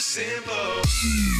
simple.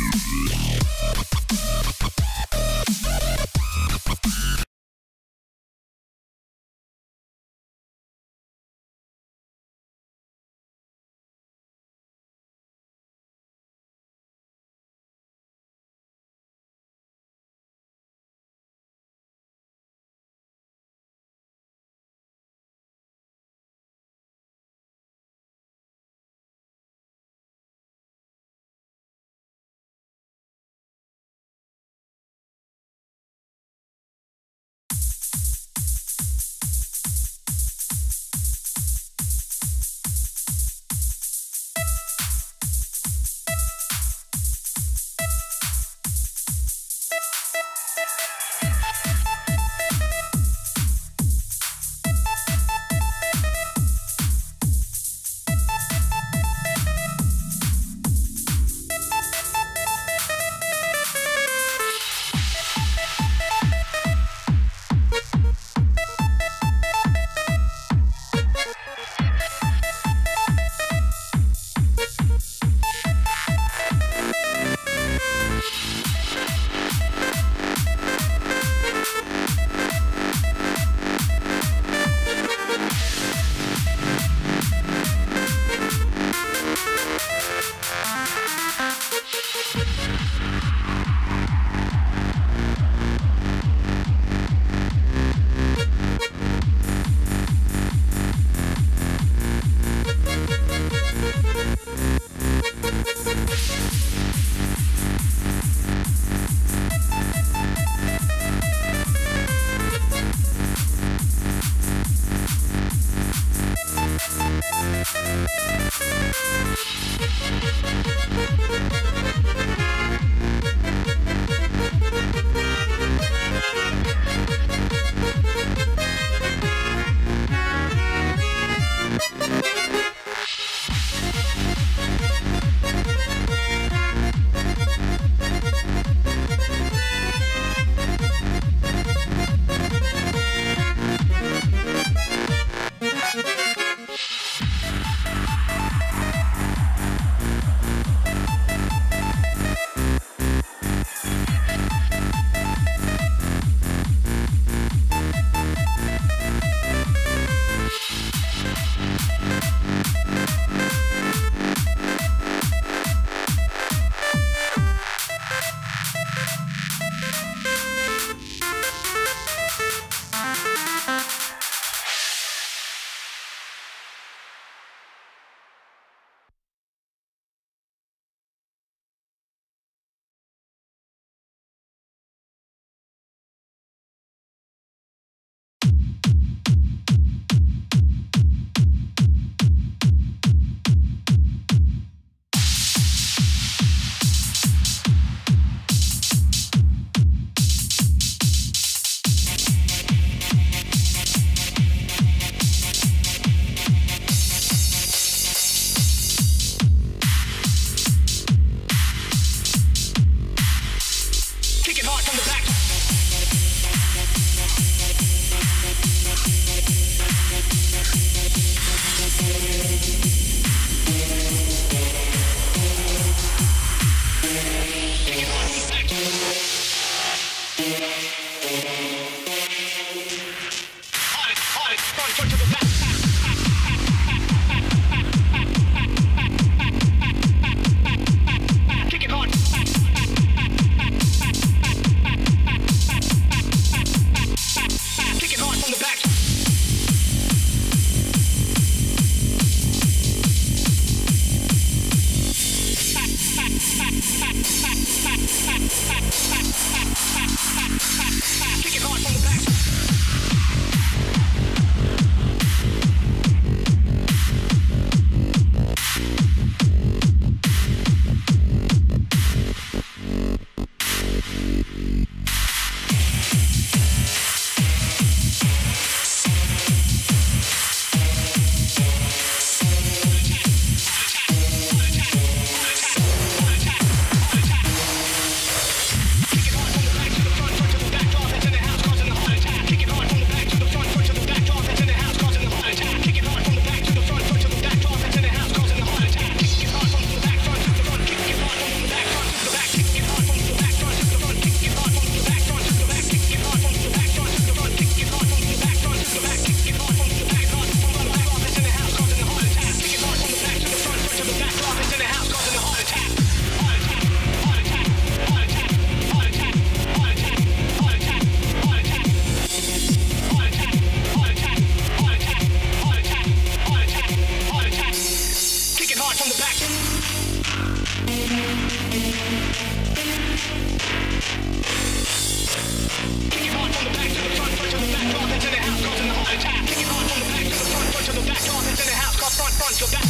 front, front, your back,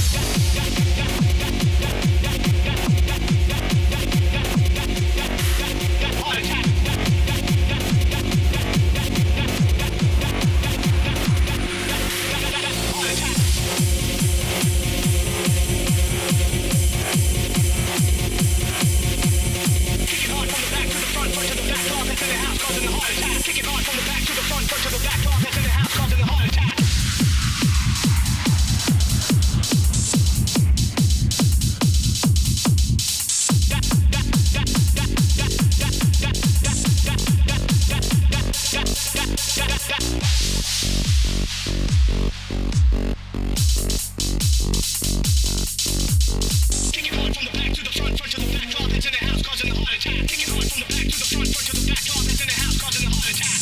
back, back. Kick it hard from the back to the front, front to the back, dog in the house causing a heart attack.